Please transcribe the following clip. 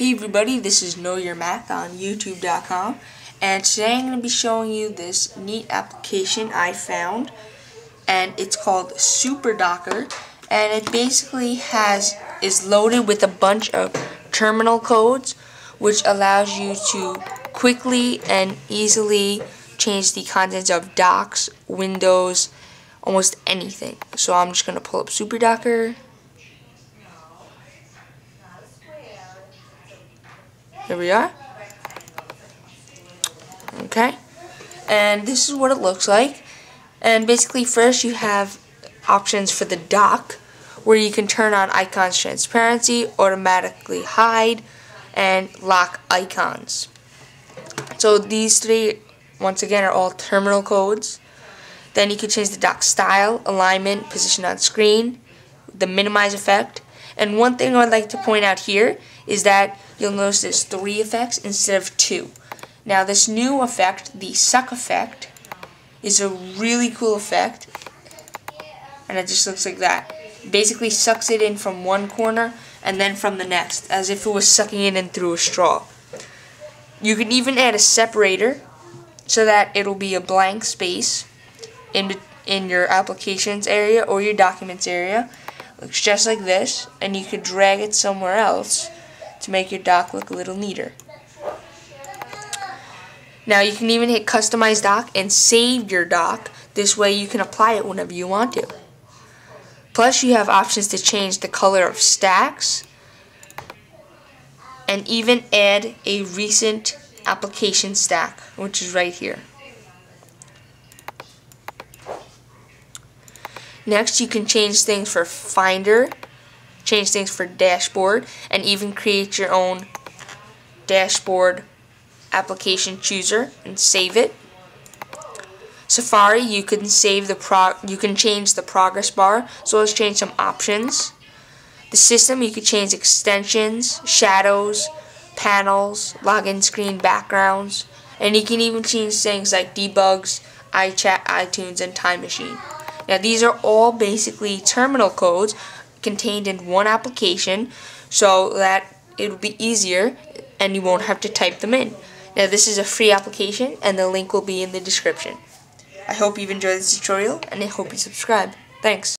Hey everybody, this is Know Your Mac on YouTube.com and today I'm going to be showing you this neat application I found and it's called Super Docker and it basically has is loaded with a bunch of terminal codes which allows you to quickly and easily change the contents of docs, windows, almost anything. So I'm just going to pull up Super Docker Here we are. Okay. And this is what it looks like. And basically first you have options for the dock where you can turn on icons transparency, automatically hide, and lock icons. So these three, once again, are all terminal codes. Then you can change the dock style, alignment, position on screen, the minimize effect. And one thing I'd like to point out here is that you'll notice there's three effects instead of two. Now this new effect, the suck effect, is a really cool effect. And it just looks like that. Basically sucks it in from one corner and then from the next, as if it was sucking it in through a straw. You can even add a separator so that it'll be a blank space in, in your applications area or your documents area. Looks just like this, and you could drag it somewhere else to make your dock look a little neater. Now you can even hit customize dock and save your dock. This way you can apply it whenever you want to. Plus you have options to change the color of stacks and even add a recent application stack which is right here. Next you can change things for Finder change things for dashboard, and even create your own dashboard application chooser and save it. Safari, you can save the pro you can change the progress bar, so let's change some options. The system, you can change extensions, shadows, panels, login screen backgrounds, and you can even change things like debugs, iChat, iTunes, and Time Machine. Now these are all basically terminal codes contained in one application so that it will be easier and you won't have to type them in. Now this is a free application and the link will be in the description. I hope you've enjoyed this tutorial and I hope you subscribe. Thanks.